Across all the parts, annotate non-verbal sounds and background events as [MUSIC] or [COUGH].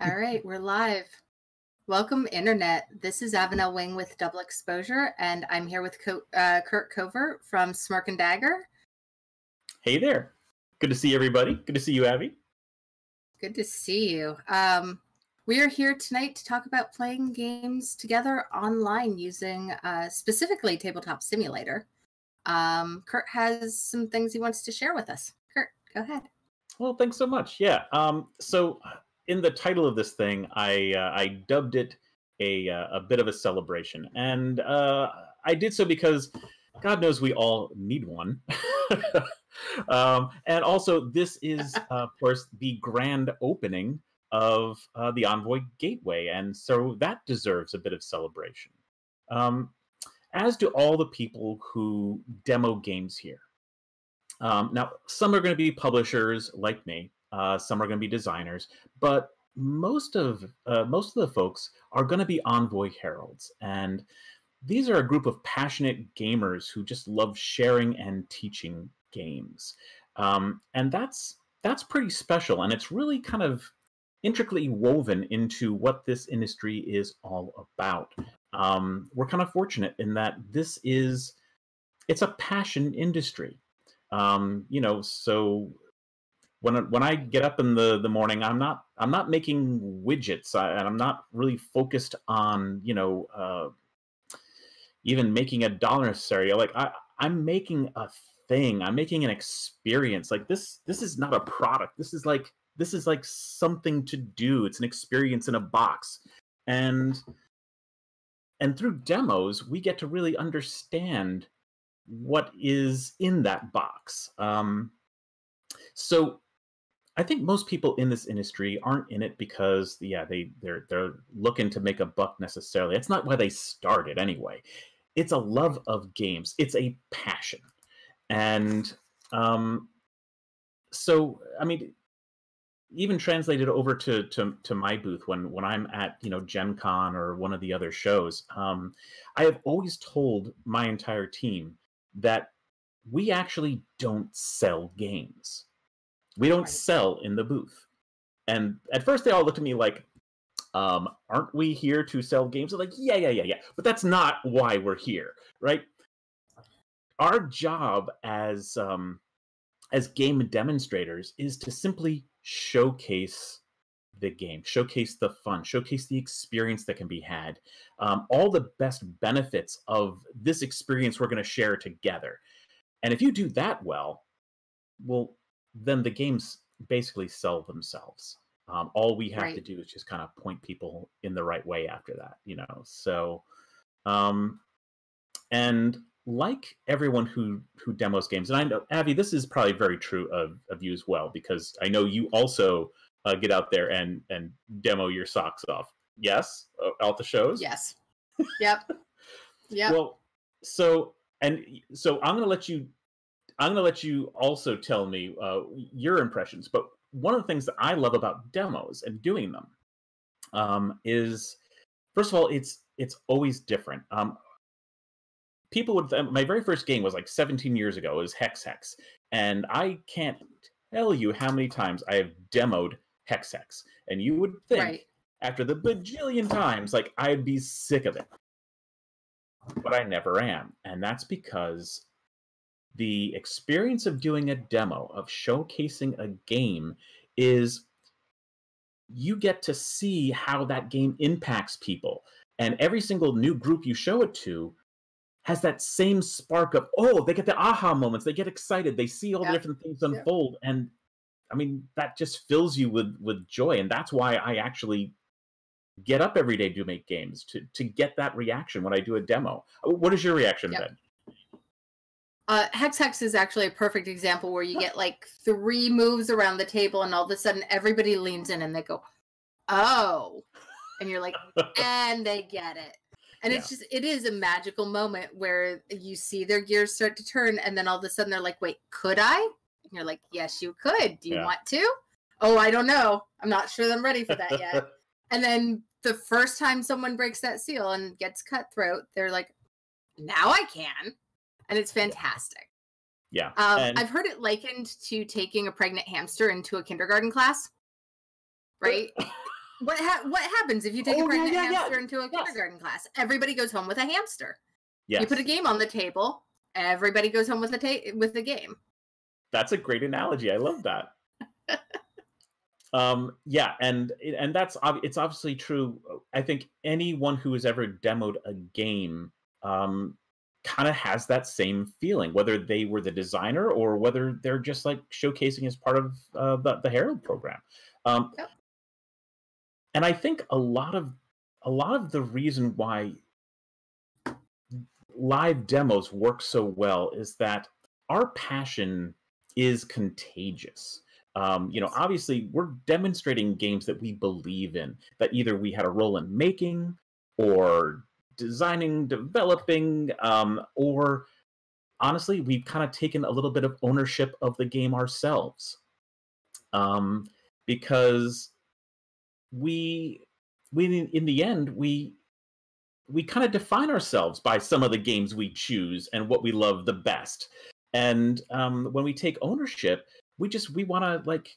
All right, we're live. Welcome, Internet. This is Avanel Wing with Double Exposure, and I'm here with Co- uh, Curt Covert from Smirk and Dagger. Hey there. Good to see everybody. Good to see you, Abby. Good to see you. Um, we are here tonight to talk about playing games together online using uh, specifically Tabletop Simulator. Um, Curt has some things he wants to share with us. Curt, go ahead. Well, thanks so much. Yeah. Um, so, in the title of this thing, I uh, I dubbed it a uh, a bit of a celebration, and uh, I did so because God knows we all need one. [LAUGHS] um, and also, this is, of course, the grand opening of uh, the Envoy Gateway, and so that deserves a bit of celebration. Um, as do all the people who demo games here. Um, now, some are going to be publishers like me. Uh, some are going to be designers, but most of uh, most of the folks are going to be Envoy heralds, and these are a group of passionate gamers who just love sharing and teaching games, um, and that's that's pretty special, and it's really kind of intricately woven into what this industry is all about. Um, we're kind of fortunate in that this is it's a passion industry um, you know, so when when I get up in the the morning, I'm not I'm not making widgets, I, and I'm not really focused on you know uh, even making a dollar necessary. Like I I'm making a thing. I'm making an experience. Like this this is not a product. This is like this is like something to do. It's an experience in a box, and and through demos we get to really understand what is in that box. Um, so I think most people in this industry aren't in it because yeah they they're they're looking to make a buck necessarily. It's not why they started anyway. It's a love of games. It's a passion, and um, so I mean, even translated over to to to my booth when when I'm at you know Gen Con or one of the other shows, um, I have always told my entire team that we actually don't sell games. We don't right. sell in the booth. And at first, they all looked at me like, um, aren't we here to sell games? I'm like, yeah, yeah, yeah, yeah. But that's not why we're here, right? Our job as um, as game demonstrators is to simply showcase the game, showcase the fun, showcase the experience that can be had, um, all the best benefits of this experience we're going to share together. And if you do that well, well, then the games basically sell themselves. Um, all we have right. to do is just kind of point people in the right way after that, you know. So, um, and like everyone who who demos games, and I know Avi, this is probably very true of of you as well, because I know you also uh, get out there and and demo your socks off. Yes, uh, out the shows. Yes. Yep. [LAUGHS] yeah. Well, so and so I'm going to let you. I'm going to let you also tell me uh, your impressions. But one of the things that I love about demos and doing them um, is, first of all, it's it's always different. Um, people would. My very first game was like 17 years ago. It was Hex Hex, and I can't tell you how many times I have demoed hex hex. And you would think right. after the bajillion times, like I'd be sick of it. But I never am. And that's because the experience of doing a demo, of showcasing a game, is you get to see how that game impacts people. And every single new group you show it to has that same spark of, oh, they get the aha moments, they get excited, they see all the different things unfold. And I mean, that just fills you with with joy, and that's why I actually get up every day to make games to to get that reaction when I do a demo. What is your reaction, yep. Ben? Uh, Hex Hex is actually a perfect example where you get like three moves around the table, and all of a sudden everybody leans in and they go, "Oh," and you're like, [LAUGHS] and they get it. And yeah. it's just it is a magical moment where you see their gears start to turn, and then all of a sudden they're like, "Wait, could I?" And you're like, yes, you could. Do you yeah. want to? Oh, I don't know. I'm not sure that I'm ready for that yet. [LAUGHS] and then the first time someone breaks that seal and gets cutthroat, they're like, now I can. And it's fantastic. Yeah. Um, and- I've heard it likened to taking a pregnant hamster into a kindergarten class. right? [LAUGHS] what ha- what happens if you take Oh, a pregnant yeah, yeah. hamster into a Yes. kindergarten class? Everybody goes home with a hamster. Yes. You put a game on the table. Everybody goes home with a ta- with the game. That's a great analogy. I love that. [LAUGHS] um, yeah, and and that's it's obviously true. I think anyone who has ever demoed a game um, kind of has that same feeling, whether they were the designer or whether they're just like showcasing as part of uh, the the Herald program. Um, Yep. And I think a lot of a lot of the reason why live demos work so well is that our passion is contagious. Um, you know, obviously, we're demonstrating games that we believe in, that either we had a role in making, or designing, developing, um, or honestly, we've kind of taken a little bit of ownership of the game ourselves. Um, because we, we in the end, we we kind of define ourselves by some of the games we choose and what we love the best and um, when we take ownership we just we want to like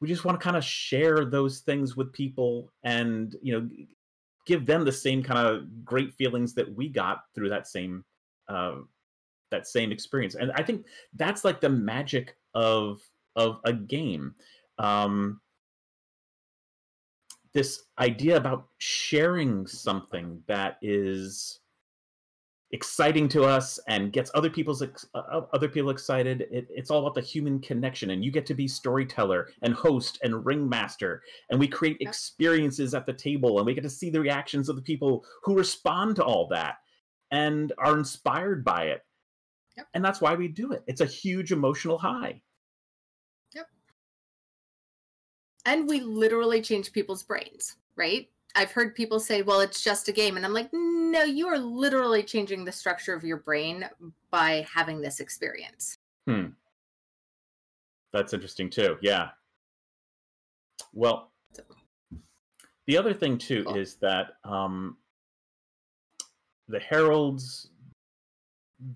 we just want to kind of share those things with people and you know give them the same kind of great feelings that we got through that same uh, that same experience. And i think that's like the magic of of a game. Um this idea about sharing something that is exciting to us and gets other people's ex- uh, uh, other people excited it, it's all about the human connection and you get to be storyteller and host and ringmaster and we create experiences at the table and we get to see the reactions of the people who respond to all that and are inspired by it Yep. and that's why we do it it's a huge emotional high Yep. And we literally change people's brains, right? I've heard people say, well, it's just a game. And I'm like, no, you are literally changing the structure of your brain by having this experience. That's interesting too. Yeah. Well, the other thing too Cool. is that um, the heralds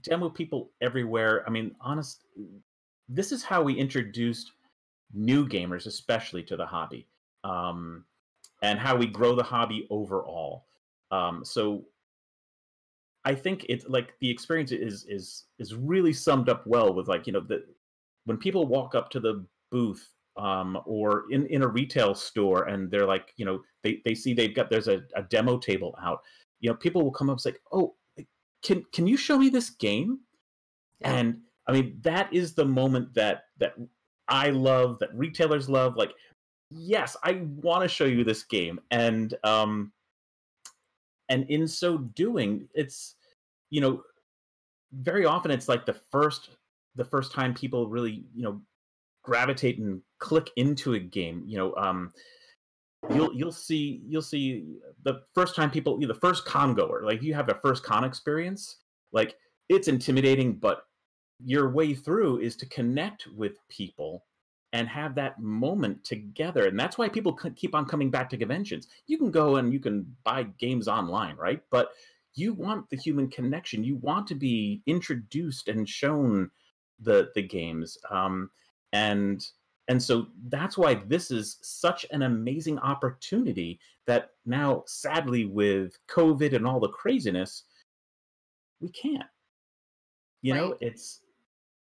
demo people everywhere. I mean, honest, this is how we introduced new gamers, especially to the hobby, um, and how we grow the hobby overall. Um, so I think it's like the experience is is is really summed up well with like you know the when people walk up to the booth um, or in, in a retail store and they're like you know they, they see they've got there's a, a demo table out you know people will come up and say oh can can you show me this game Yeah. and i mean that is the moment that that i love that retailers love like yes i want to show you this game and um and in so doing it's you know very often it's like the first the first time people really you know gravitate and click into a game you know um you'll you'll see you'll see the first time people the first con goer like you have a first con experience like it's intimidating but your way through is to connect with people and have that moment together and that's why people keep on coming back to conventions. You can go and you can buy games online right? But you want the human connection. You want to be introduced and shown the the games um and and so that's why this is such an amazing opportunity that now sadly with covid and all the craziness we can't. You know it's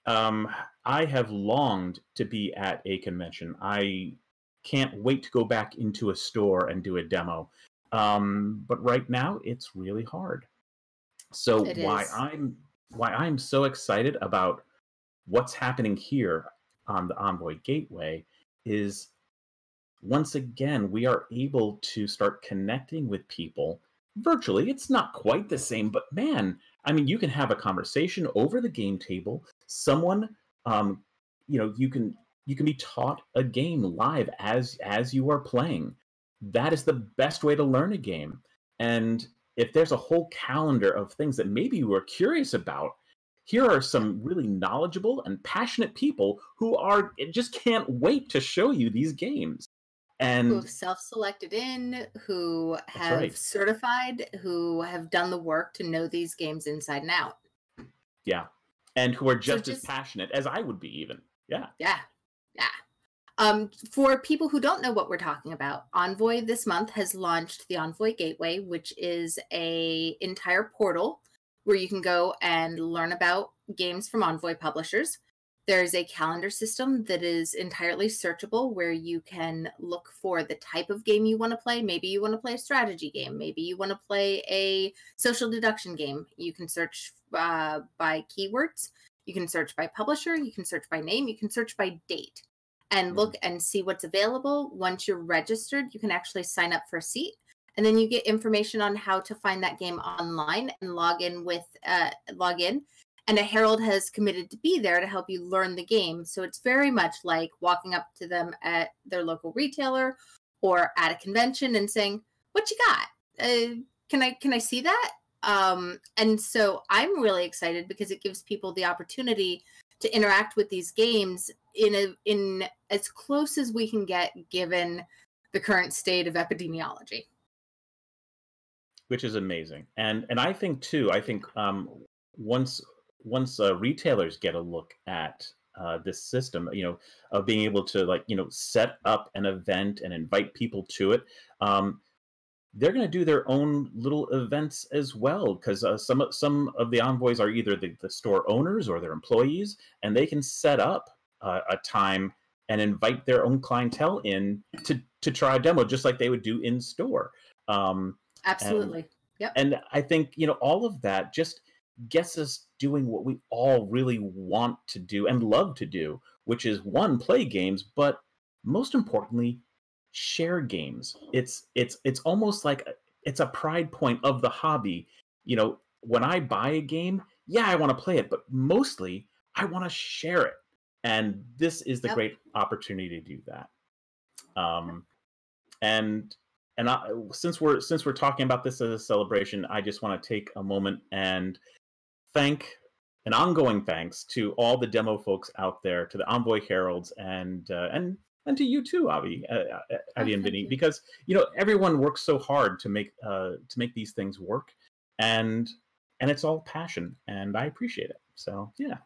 um i have longed to be at a convention. I can't wait to go back into a store and do a demo. Um but right now it's really hard. So It why is. i'm why i'm so excited about what's happening here on the envoy gateway is once again we are able to start connecting with people virtually. It's not quite the same but man i mean you can have a conversation over the game table. Someone um you know you can you can be taught a game live as as you are playing that is the best way to learn a game and if there's a whole calendar of things that maybe you are curious about here are some really knowledgeable and passionate people who are just can't wait to show you these games and Who have self selected in, who have right. certified, who have done the work to know these games inside and out. yeah and who are just, as just- passionate as i would be even yeah Yeah. Yeah. Um, for people who don't know what we're talking about, Envoy this month has launched the Envoy Gateway, which is a entire portal where you can go and learn about games from Envoy publishers. There's a calendar system that is entirely searchable where you can look for the type of game you want to play. Maybe you want to play a strategy game. Maybe you want to play a social deduction game. You can search uh, by keywords. You can search by publisher. You can search by name. You can search by date and look and see what's available. Once you're registered, you can actually sign up for a seat. And then you get information on how to find that game online and log in with uh, log in and a herald has committed to be there to help you learn the game. So it's very much like walking up to them at their local retailer or at a convention and saying what you got? Uh, can i can i see that? Um, and so i'm really excited because it gives people the opportunity to interact with these games in a in as close as we can get given the current state of epidemiology. Which is amazing. And and I think too, I think um, once once uh, retailers get a look at uh, this system, you know, of being able to like you know set up an event and invite people to it, um, they're going to do their own little events as well because uh, some of- some of the envoys are either the, the store owners or their employees, and they can set up uh, a time and invite their own clientele in to to try a demo just like they would do in store. Um, absolutely Yep. and i think you know all of that just gets us doing what we all really want to do and love to do which is one play games but most importantly share games. It's it's it's almost like it's a pride point of the hobby. You know when i buy a game yeah i want to play it but mostly i want to share it. And this is the Yep. great opportunity to do that. Um and and I, since we're since we're talking about this as a celebration, I just want to take a moment and thank an ongoing thanks to all the demo folks out there, to the Envoy Heralds, and uh, and and to you too, Avi, uh, uh, Avi and thank Vinny, you. because you know everyone works so hard to make uh, to make these things work, and and it's all passion, and I appreciate it. So yeah,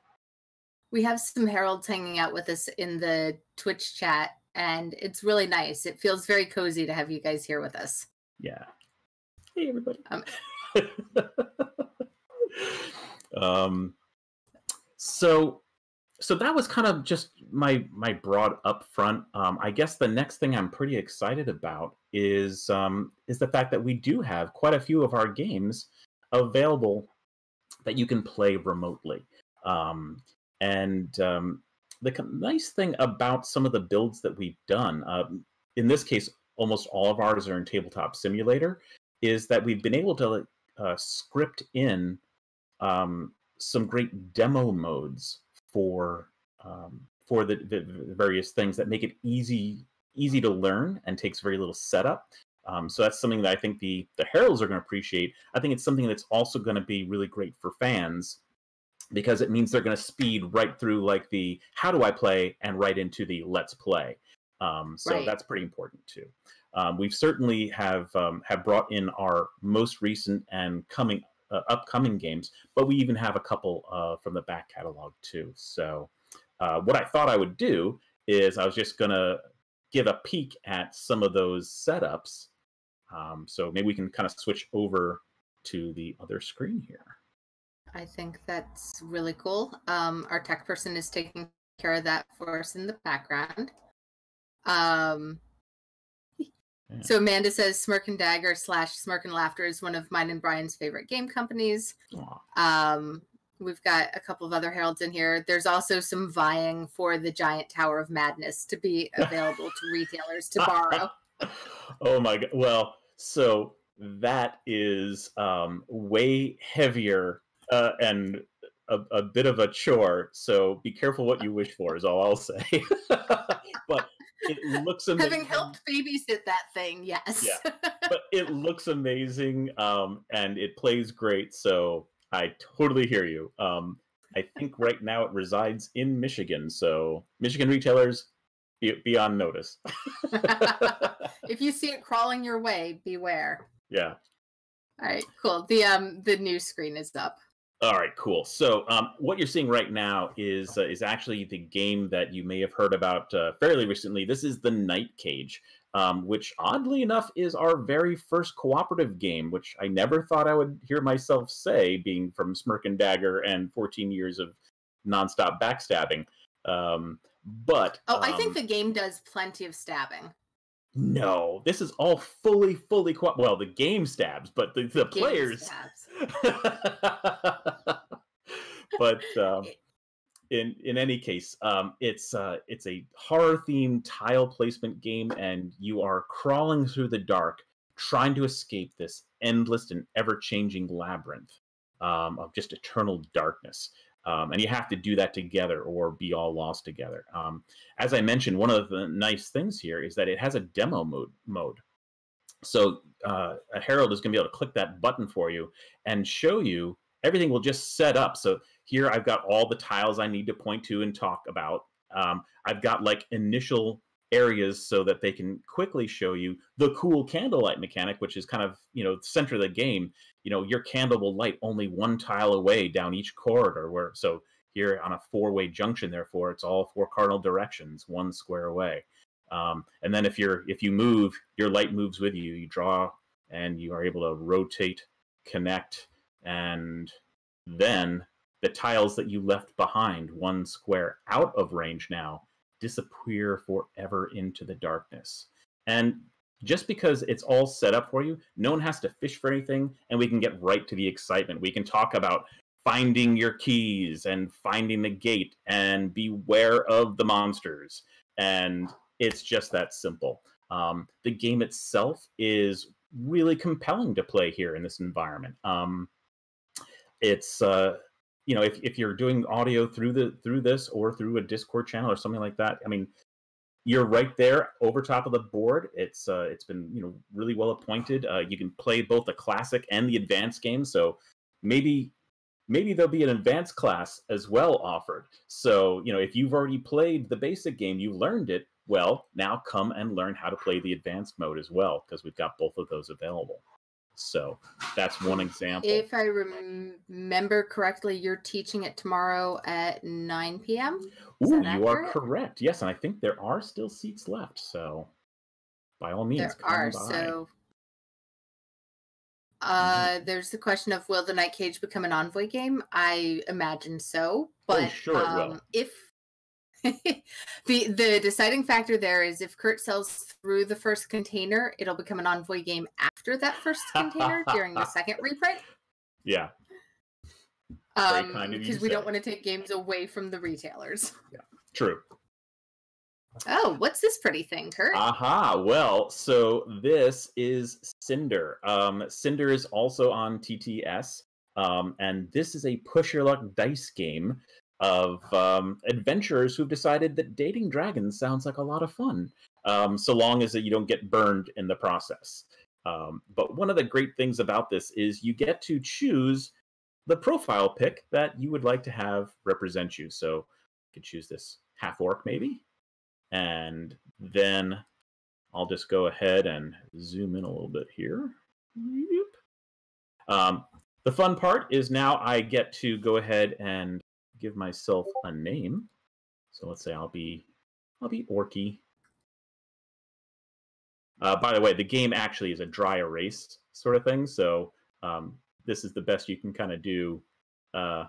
We have some heralds hanging out with us in the Twitch chat, and it's really nice. It feels very cozy to have you guys here with us. yeah. Hey everybody. Um, [LAUGHS] um so so that was kind of just my my broad upfront. Um i guess the next thing i'm pretty excited about is um is the fact that we do have quite a few of our games available that you can play remotely. Um and um the nice thing about some of the builds that we've done um, in this case almost all of ours are in tabletop simulator is that we've been able to uh, script in um, some great demo modes for um, for the, the various things that make it easy easy to learn and takes very little setup. Um, so that's something that I think the the heralds are going to appreciate. I think it's something that's also going to be really great for fans because it means they're going to speed right through like the how do I play and right into the let's play. Um, so Right. that's pretty important too. Um, we've certainly have um, have brought in our most recent and coming uh, upcoming games, but we even have a couple uh, from the back catalog too. So uh, what I thought I would do is I was just gonna give a peek at some of those setups. Um, so maybe we can kind of switch over to the other screen here. I think that's really cool. Um, our tech person is taking care of that for us in the background. Um, Yeah. So Amanda says Smirk and Dagger slash Smirk and Laughter is one of mine and Brian's favorite game companies. Um, we've got a couple of other heralds in here. There's also some vying for the giant Tower of Madness to be [LAUGHS] available to retailers to borrow. [LAUGHS] oh my god. Well, so that is um, way heavier uh, and a, a bit of a chore. So be careful what you wish for, is all I'll say. [LAUGHS] but it looks [LAUGHS] amazing. Having helped babysit that thing, yes. Yeah. [LAUGHS] but it looks amazing um, and it plays great. So I totally hear you. Um, I think right now it resides in Michigan. So Michigan retailers, be, be on notice. [LAUGHS] if you see it crawling your way, beware. yeah. All right, cool. The um the new screen is up. All right, cool. So, um, what you're seeing right now is uh, is actually the game that you may have heard about uh, fairly recently. This is the Night Cage, um, which oddly enough is our very first cooperative game, which I never thought I would hear myself say, being from Smirk and Dagger and 14 years of nonstop backstabbing. Um, but Oh, I um, think the game does plenty of stabbing. no, this is all fully, fully co- well. The game stabs, but the, the Game players stabs. [LAUGHS] but um, in in any case, um, it's uh, it's a horror themed tile placement game, and you are crawling through the dark, trying to escape this endless and ever changing labyrinth um, of just eternal darkness. Um, and you have to do that together or be all lost together. Um, as I mentioned, one of the nice things here is that it has a demo mode. mode. So uh, a herald is going to be able to click that button for you and show you everything will just set up. So here I've got all the tiles I need to point to and talk about. Um, I've got like initial areas so that they can quickly show you the cool candlelight mechanic, which is kind of you know center of the game. You know your candle will light only one tile away down each corridor. Where so here on a four-way junction, therefore it's all four cardinal directions, one square away. Um, and then if you're if you move, your light moves with you. You draw, and you are able to rotate, connect, and then the tiles that you left behind, one square out of range now, disappear forever into the darkness. And just because it's all set up for you, no one has to fish for anything, and we can get right to the excitement. We can talk about finding your keys and finding the gate and beware of the monsters. And it's just that simple. Um, the game itself is really compelling to play here in this environment. Um, it's uh, you know if, if you're doing audio through the through this or through a Discord channel or something like that, I mean, you're right there over top of the board. It's uh, it's been you know really well appointed. Uh, you can play both the classic and the advanced game, So maybe maybe there'll be an advanced class as well offered. So you know if you've already played the basic game, you learned it. Well, now come and learn how to play the advanced mode as well because we've got both of those available. So that's one example. If I rem- remember correctly, you're teaching it tomorrow at 9 p.m. is Ooh, you are correct. Yes, and I think there are still seats left. So by all means, There are. by. So, uh, there's the question of will the Night Cage become an envoy game? I imagine so, but Oh, sure it will. um, if [LAUGHS] the the deciding factor there is if Curt sells through the first container, it'll become an envoy game after that first container during the second [LAUGHS] reprint. yeah, Very Um, kind of because we don't want to take games away from the retailers. true. Oh, what's this pretty thing, Curt? Aha. Well, so this is Cinder. Um, Cinder is also on TTS, um, and this is a push your luck dice game of um, adventurers who've decided that dating dragons sounds like a lot of fun, um, so long as that you don't get burned in the process. Um, but one of the great things about this is you get to choose the profile pick that you would like to have represent you. So you could choose this half orc, maybe and then I'll just go ahead and zoom in a little bit here. Um, the fun part is now I get to go ahead and give myself a name. So let's say I'll be I'll be Orky. Uh, by the way, the game actually is a dry erase sort of thing, so um, this is the best you can kind of do uh,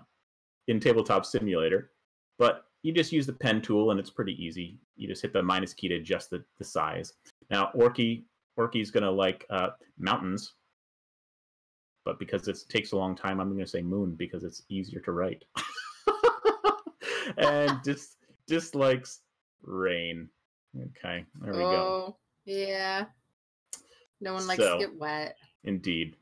in Tabletop Simulator. But you just use the pen tool and it's pretty easy. You just hit the minus key to adjust the, the size. Now, Orky Orky's gonna like uh, mountains, but because it takes a long time, I'm gonna say moon because it's easier to write. [LAUGHS] and just dislikes rain. Okay, there we go. oh, yeah. No one likes So- to get wet. Indeed.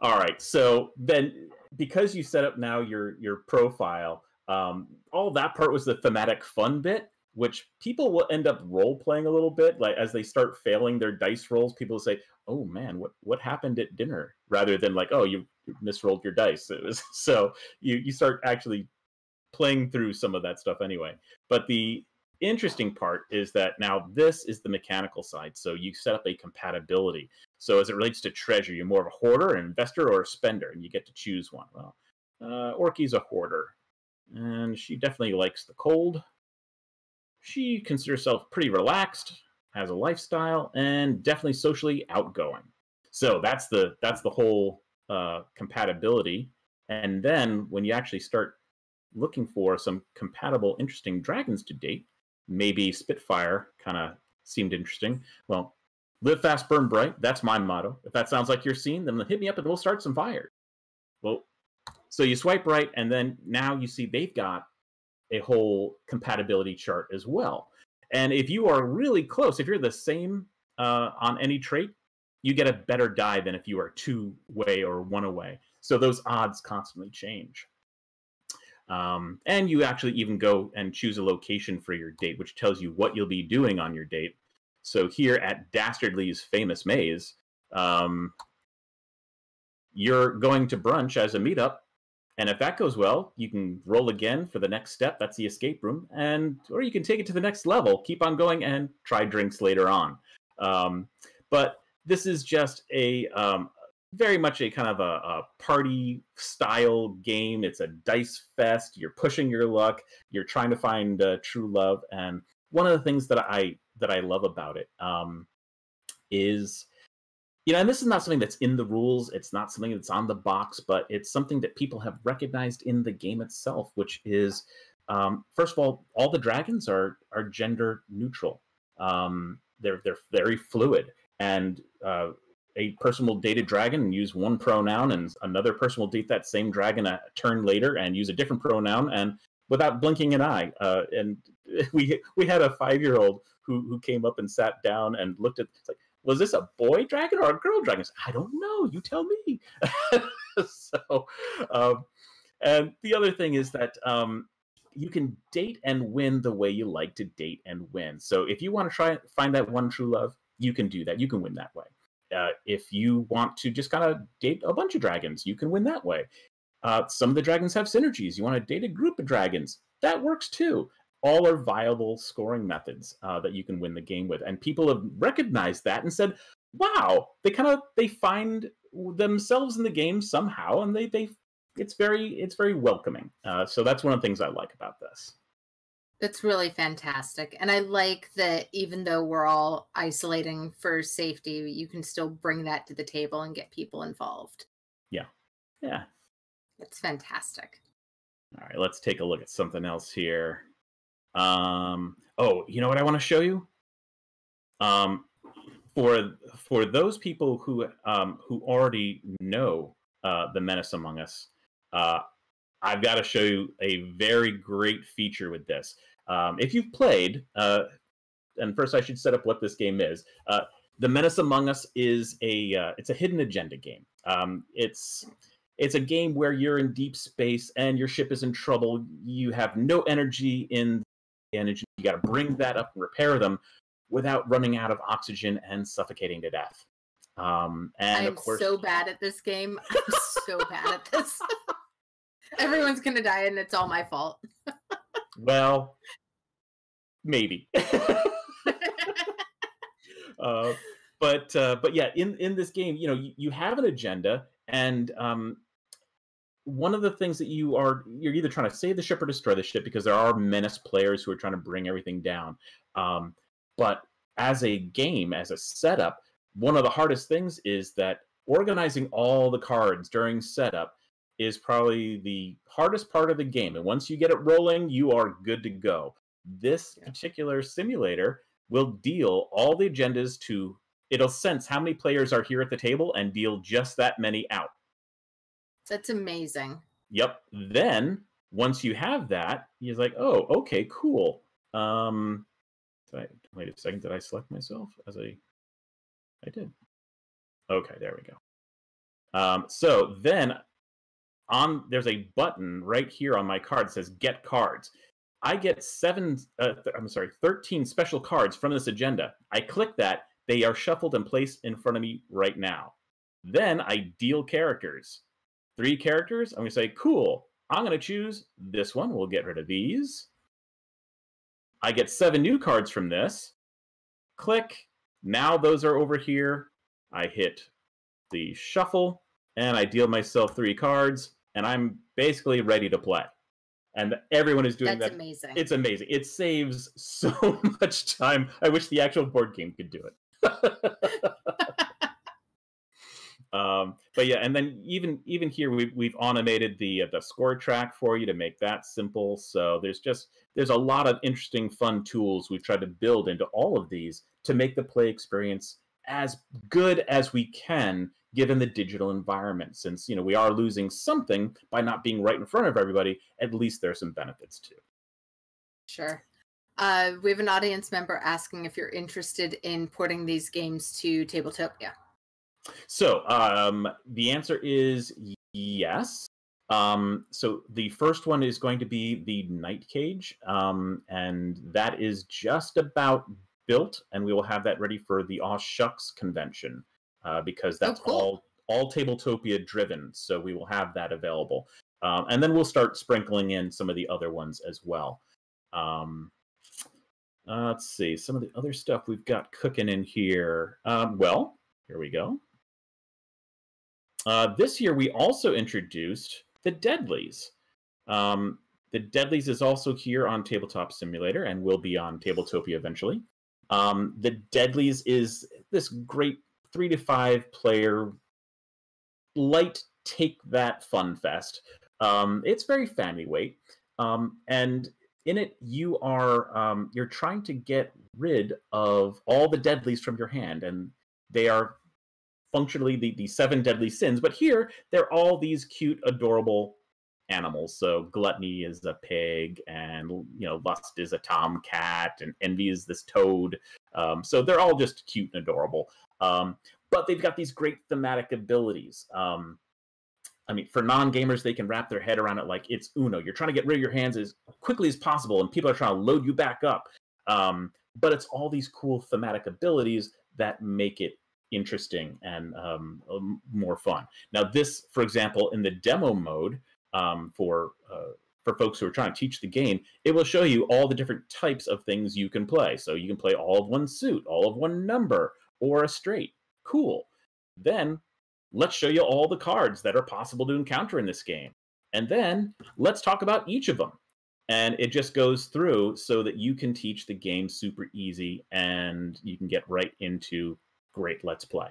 All right. So then, because you set up now your your profile, um, all that part was the thematic fun bit, which people will end up role playing a little bit. Like as they start failing their dice rolls, people will say, "Oh man, what what happened at dinner?" Rather than like, "Oh, you misrolled your dice." It was [LAUGHS] so you you start actually playing through some of that stuff anyway. But the interesting part is that now this is the mechanical side. So you set up a compatibility. So as it relates to treasure, you're more of a hoarder, an investor, or a spender, and you get to choose one. Well, Uh, Orky's a hoarder, and she definitely likes the cold. She considers herself pretty relaxed, has a lifestyle, and definitely socially outgoing. So that's the that's the whole uh, compatibility. And then when you actually start looking for some compatible, interesting dragons to date, maybe Spitfire kind of seemed interesting. Well, live fast, burn bright. That's my motto. If that sounds like your scene, then hit me up and we'll start some fires. Well, so you swipe right, and then now you see they've got a whole compatibility chart as well. And if you are really close, if you're the same uh, on any trait, you get a better die than if you are two way or one away. So those odds constantly change. Um, and you actually even go and choose a location for your date, which tells you what you'll be doing on your date. So here at Dastardly's famous maze, um, you're going to brunch as a meetup and if that goes well, you can roll again for the next step. That's the escape room, and or you can take it to the next level, keep on going, and try drinks later on. Um, but this is just a um, very much a kind of a, a, party style game. It's a dice fest. You're pushing your luck. You're trying to find uh, true love. And one of the things that I that I love about it um, is you know, and this is not something that's in the rules. It's not something that's on the box, but it's something that people have recognized in the game itself, which is, um, first of all, all the dragons are are gender neutral. Um, they're they're very fluid, and uh, a person will date a dragon and use one pronoun, and another person will date that same dragon a turn later and use a different pronoun, and without blinking an eye. Uh, and [LAUGHS] we we had a five year old who who came up and sat down and looked at. It's like was this a boy dragon or a girl dragon? I don't know. You tell me. [LAUGHS] so, um, and the other thing is that um, you can date and win the way you like to date and win. So if you want to try find that one true love, you can do that. You can win that way. Uh, if you want to just kind of date a bunch of dragons, you can win that way. Uh, some of the dragons have synergies. You want to date a group of dragons, that works too. All are viable scoring methods uh, that you can win the game with. And people have recognized that and said wow they kind of they find themselves in the game somehow and they they it's very it's very welcoming. Uh, so that's one of the things i like about this that's really fantastic and i like that even though we're all isolating for safety you can still bring that to the table and get people involved. Yeah. Yeah. It's fantastic. All right let's take a look at something else here. Um, oh, you know what I want to show you? Um, for for those people who um, who already know uh, the Menace Among Us, uh, I've got to show you a very great feature with this. Um, if you've played, uh, and first I should set up what this game is. Uh, the Menace Among Us is a uh, it's a hidden agenda game. Um, it's it's a game where you're in deep space and your ship is in trouble. You have no energy in energy. You got to bring that up and repair them without running out of oxygen and suffocating to death. Um, and I'm of course, so bad at this game. I'm so bad at this. [LAUGHS] [LAUGHS] Everyone's gonna die, and it's all my fault. [LAUGHS] well, maybe. [LAUGHS] uh, but uh, but yeah, in in this game, you know, you, you have an agenda, and um, one of the things that you are you're either trying to save the ship or destroy the ship because there are menace players who are trying to bring everything down. Um, but as a game, as a setup, one of the hardest things is that organizing all the cards during setup is probably the hardest part of the game. And once you get it rolling, you are good to go. This yeah. particular simulator will deal all the agendas to it'll sense how many players are here at the table and deal just that many out. That's amazing. Yep. Then once you have that, he's like, oh, okay, cool. Um, I, wait a second. Did I select myself as a? I did. Okay, there we go. Um, so then on there's a button right here on my card that says get cards. I get seven, uh, th- I'm sorry, 13 special cards from this agenda. I click that. They are shuffled and placed in front of me right now. Then I deal characters three characters, I'm going to say, cool, I'm going to choose this one. We'll get rid of these. I get seven new cards from this. Click. Now those are over here. I hit the shuffle and I deal myself three cards. And I'm basically ready to play. And everyone is doing That's that. amazing. It's amazing. It saves [LAUGHS] so much time. I wish the actual board game could do it. [LAUGHS] um, but yeah, and then even even here we've we've automated the uh, the score track for you to make that simple. So there's just there's a lot of interesting, fun tools we've tried to build into all of these to make the play experience as good as we can given the digital environment since you know we are losing something by not being right in front of everybody at least there are some benefits too Sure. Uh, we have an audience member asking if you're interested in porting these games to Tabletopia. so um the answer is yes um so the first one is going to be the night cage um and that is just about built and we will have that ready for the aw shucks convention uh, because Oh, that's cool. all all tabletopia driven so we will have that available. Um, and then we'll start sprinkling in some of the other ones as well. Um, uh, let's see some of the other stuff we've got cooking in here. Um, well here we go. Uh, this year we also introduced the deadlies. Um, the deadlies is also here on tabletop simulator and will be on tabletopia eventually. Um, the deadlies is this great three to five player light take that fun fest. Um, it's very family weight, um, and in it you are um, you're trying to get rid of all the deadlies from your hand, and they are functionally the, the seven deadly sins. But here they're all these cute, adorable animals. So gluttony is a pig, and you know lust is a tomcat, and envy is this toad. Um, so they're all just cute and adorable. Um, but they've got these great thematic abilities. Um, I mean, for non-gamers, they can wrap their head around it like it's Uno. You're trying to get rid of your hands as quickly as possible, and people are trying to load you back up. Um, but it's all these cool thematic abilities that make it interesting and um, um, more fun. Now, this, for example, in the demo mode um, for uh, for folks who are trying to teach the game, it will show you all the different types of things you can play. So you can play all of one suit, all of one number, or a straight. Cool. Then let's show you all the cards that are possible to encounter in this game. And then let's talk about each of them. And it just goes through so that you can teach the game super easy and you can get right into great Let's Play.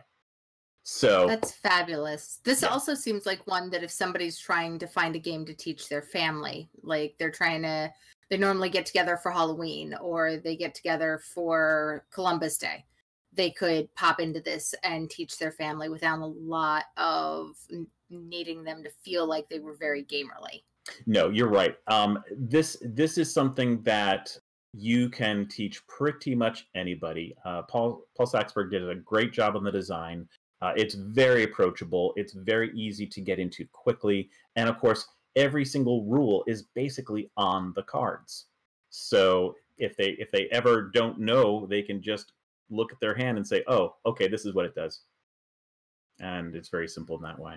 So That's fabulous. This Yeah. also seems like one that if somebody's trying to find a game to teach their family, like they're trying to, they normally get together for Halloween or they get together for Columbus Day. They could pop into this and teach their family without a lot of needing them to feel like they were very gamerly. No, you're right. Um, this this is something that you can teach pretty much anybody. Uh, Paul Paul Saxberg did a great job on the design. Uh, it's very approachable. It's very easy to get into quickly, and of course, every single rule is basically on the cards. So if they if they ever don't know, they can just look at their hand and say, "Oh, okay, this is what it does," and it's very simple in that way.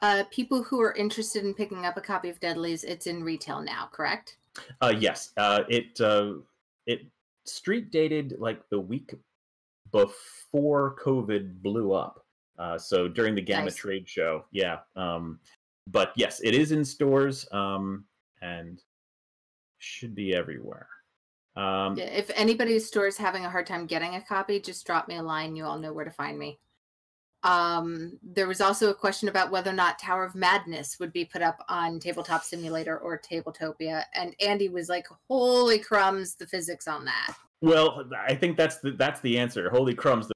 Uh, people who are interested in picking up a copy of Deadlies, it's in retail now, correct? Uh, yes, uh, it uh, it street dated like the week before COVID blew up. Uh, so during the Gamma Nice. trade show, yeah. Um, but yes, it is in stores um, and should be everywhere. Um, Yeah, if anybody's store is having a hard time getting a copy, just drop me a line. You all know where to find me. Um, there was also a question about whether or not Tower of Madness would be put up on Tabletop Simulator or Tabletopia, and Andy was like, "Holy crumbs, the physics on that!" Well, I think that's the that's the answer. Holy crumbs!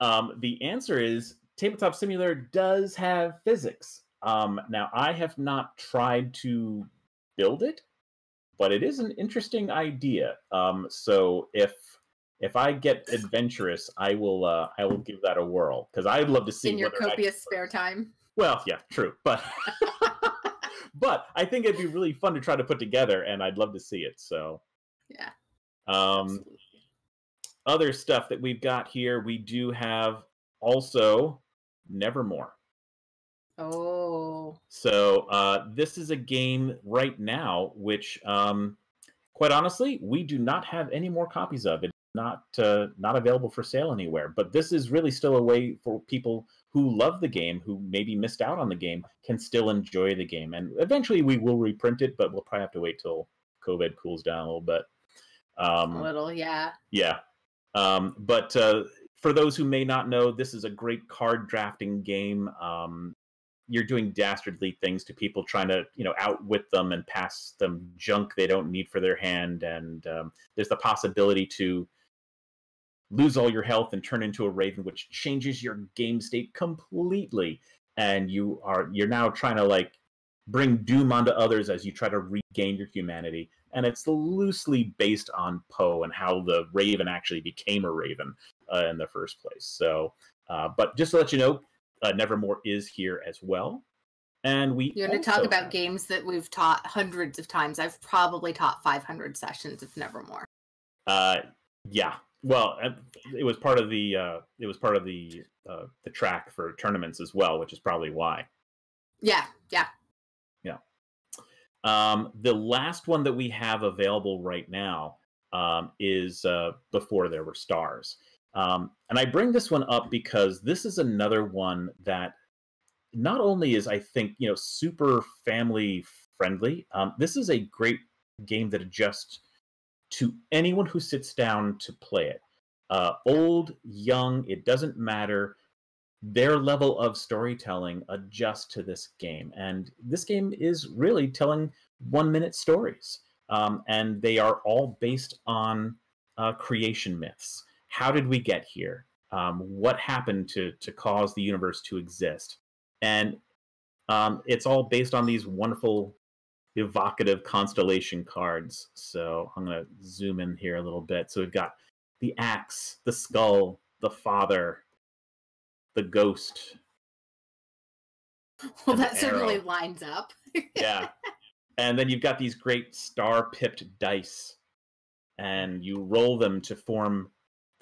Um, the answer is Tabletop Simulator does have physics. Um, now, I have not tried to build it, but it is an interesting idea. Um, so if if I get adventurous, I will uh, I will give that a whirl because I'd love to see in your whether I can copious spare time. Well, yeah, true, but [LAUGHS] but I think it'd be really fun to try to put together, and I'd love to see it. So. Yeah. Um, absolutely. other stuff that we've got here, we do have also Nevermore. Oh, So uh, this is a game right now, which, um, quite honestly, we do not have any more copies of. It's not uh, not available for sale anywhere. But this is really still a way for people who love the game, who maybe missed out on the game, can still enjoy the game. And eventually we will reprint it, but we'll probably have to wait till COVID cools down a little bit. Um, a little, yeah. Yeah. Um, but uh, for those who may not know, this is a great card drafting game. Um, you're doing dastardly things to people trying to you know outwit them and pass them junk they don't need for their hand. And um, there's the possibility to lose all your health and turn into a raven which changes your game state completely. And you are you're now trying to like bring doom onto others as you try to regain your humanity. And it's loosely based on poe and how the raven actually became a raven uh, in the first place. So uh, but just to let you know uh, Nevermore is here as well. And we You're going to talk about games that we've taught hundreds of times. I've probably taught 500 sessions of Nevermore. Uh, yeah. Well, it was part of the uh, it was part of the uh, the track for tournaments as well, which is probably why. Yeah. Yeah. Yeah. Um, the last one that we have available right now um, is uh, Before There Were Stars. Um, and I bring this one up because this is another one that not only is I think you know super family friendly. Um, this is a great game that adjusts to anyone who sits down to play it. Uh, old, young, it doesn't matter. Their level of storytelling adjusts to this game, and this game is really telling one-minute stories, um, and they are all based on uh, creation myths how did we get here? Um, what happened to to cause the universe to exist? And um, it's all based on these wonderful, evocative constellation cards. So I'm going to zoom in here a little bit. So we've got the axe, the skull, the father, the ghost. Well, that certainly lines up. [LAUGHS] yeah. And then you've got these great star pipped dice, and you roll them to form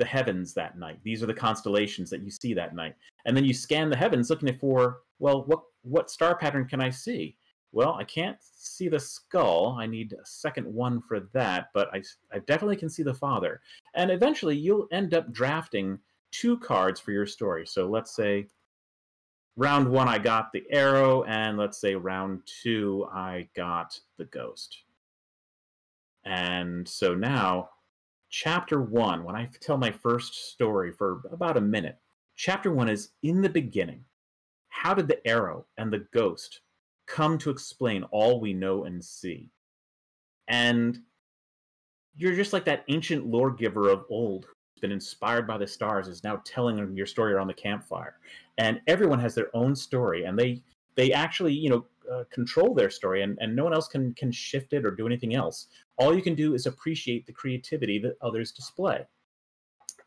the heavens that night. These are the constellations that you see that night. And then you scan the heavens looking for, well, what what star pattern can I see? Well, I can't see the skull. I need a second one for that, but I, I definitely can see the father. And eventually you'll end up drafting two cards for your story. So let's say round one, I got the arrow, and let's say round two, I got the ghost. And so now chapter one, when I tell my first story for about a minute, chapter one is in the beginning. How did the arrow and the ghost come to explain all we know and see? And you're just like that ancient lore giver of old who's been inspired by the stars is now telling your story around the campfire. And everyone has their own story, and they they actually, you know, uh, control their story and, and no one else can can shift it or do anything else. All you can do is appreciate the creativity that others display.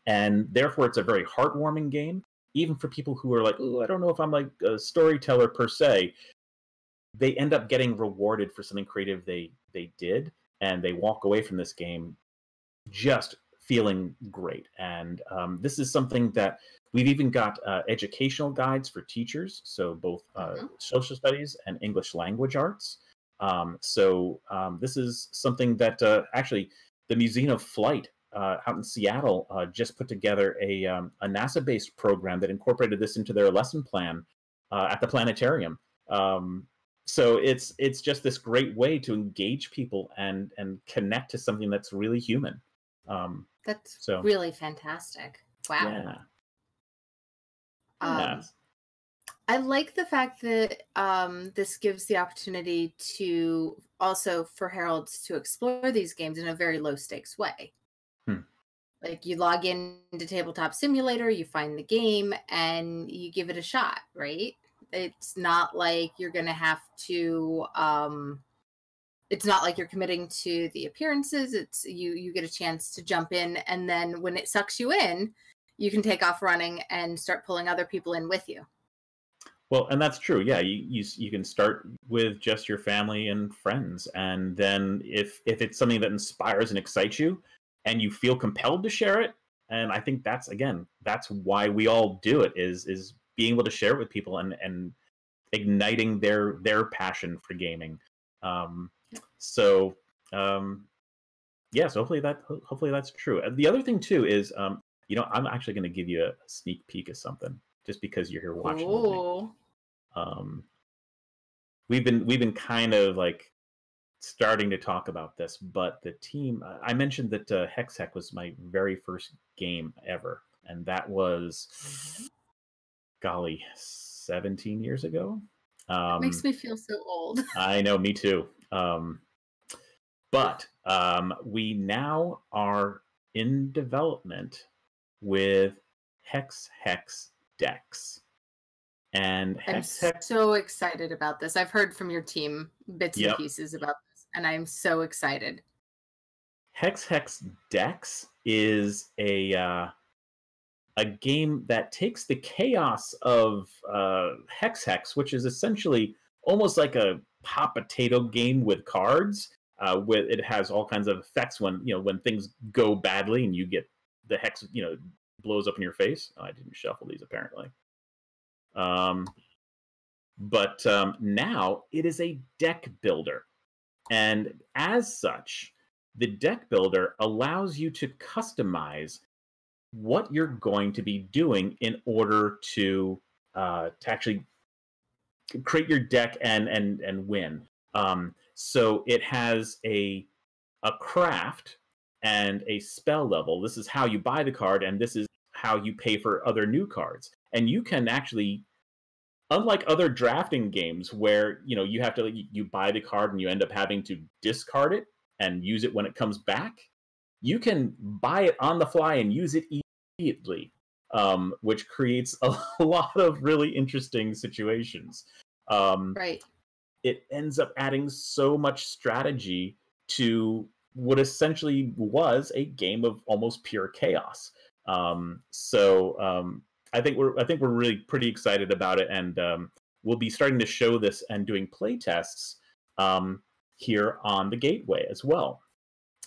And therefore it's a very heartwarming game even for people who are like oh i don't know if i'm like a storyteller per se. They end up getting rewarded for something creative they they did and they walk away from this game just feeling great and um, this is something that We've even got uh, educational guides for teachers, so both uh, mm-hmm. social studies and English language arts. Um, so um, this is something that uh, actually the Museum of Flight uh, out in Seattle uh, just put together a, um, a NASA-based program that incorporated this into their lesson plan uh, at the planetarium. Um, so it's it's just this great way to engage people and and connect to something that's really human. Um, that's so, really fantastic. Wow. Yeah. Um, yes. I like the fact that um, this gives the opportunity to also for heralds to explore these games in a very low stakes way. Hmm. Like you log in to Tabletop Simulator, you find the game, and you give it a shot. Right? It's not like you're going to have to. Um, it's not like you're committing to the appearances. It's you. You get a chance to jump in, and then when it sucks you in, you can take off running and start pulling other people in with you. Well, and that's true. Yeah, you, you you can start with just your family and friends, and then if if it's something that inspires and excites you, and you feel compelled to share it, and I think that's again that's why we all do it is is being able to share it with people and and igniting their their passion for gaming. Um, so um, yeah, so hopefully that hopefully that's true. The other thing too is um, you know, I'm actually going to give you a sneak peek of something. just because you're here watching. Oh, Um, we've been we've been kind of like starting to talk about this, but the team I mentioned that uh, Hex Heck was my very first game ever, and that was golly, 17 years ago. Um, makes me feel so old. [LAUGHS] I know, me too. Um, but um, we now are in development with Hex Hex Dex. And I'm Hex Hex so excited about this. I've heard from your team bits Yep. and pieces about this, and I'm so excited. Hex Hex Dex is a uh, a game that takes the chaos of uh, Hex Hex, which is essentially almost like a hot potato game with cards. Uh, with it has all kinds of effects when you know when things go badly and you get the hex you know blows up in your face. Oh, I didn't shuffle these apparently. Um, but um, now it is a deck builder, and as such, the deck builder allows you to customize what you're going to be doing in order to uh, to actually create your deck and and and win. Um, so it has a a craft and a spell level. This is how you buy the card, and this is how you pay for other new cards. And you can actually, unlike other drafting games where you know you have to you buy the card and you end up having to discard it and use it when it comes back, you can buy it on the fly and use it immediately, um, which creates [LAUGHS] a lot of really interesting situations. Um, Right. It ends up adding so much strategy to what essentially was a game of almost pure chaos. Um, so um, I think we're I think we're really pretty excited about it, and um, we'll be starting to show this and doing play tests um, here on the Gateway as well.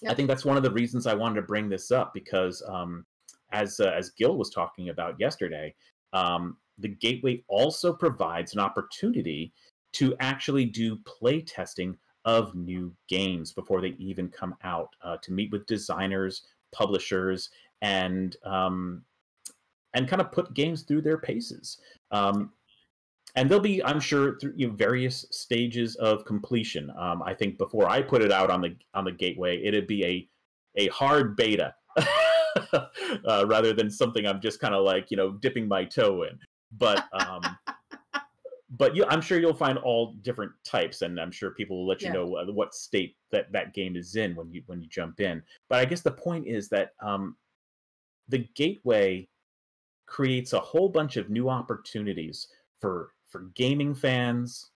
I think that's one of the reasons I wanted to bring this up because um, as uh, as Gil was talking about yesterday, um, the Gateway also provides an opportunity to actually do play testing of new games before they even come out uh, to meet with designers publishers and um, and kind of put games through their paces. Um, and they'll be i'm sure through you know, various stages of completion. Um, i think before i put it out on the on the gateway it'd be a a hard beta [LAUGHS] uh, rather than something i'm just kind of like you know dipping my toe in. But um, but you, I'm sure you'll find all different types, and I'm sure people will let you Yeah. know what state that that game is in when you when you jump in. But I guess the point is that um, the gateway creates a whole bunch of new opportunities for for gaming fans,